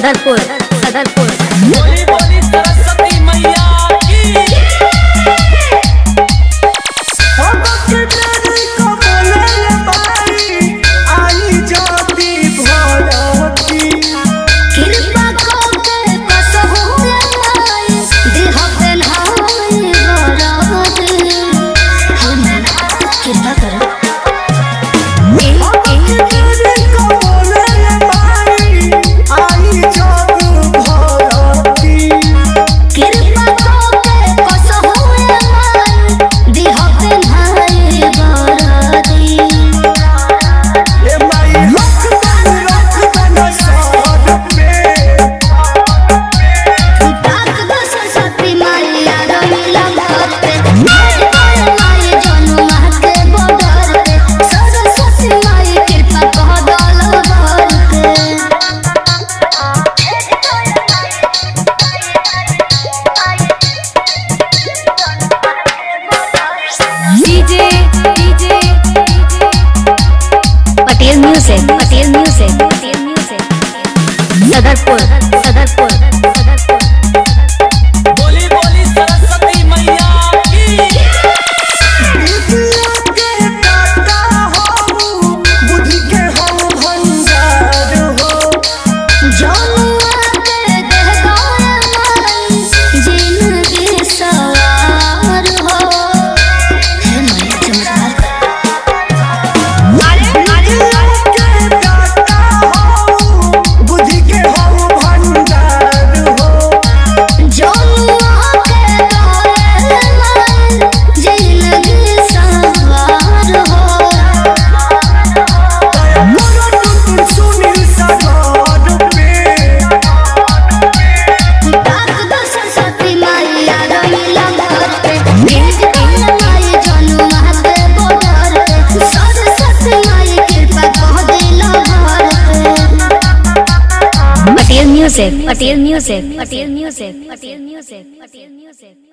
Sadarpur. music, what music, what is music, what is music, what is music.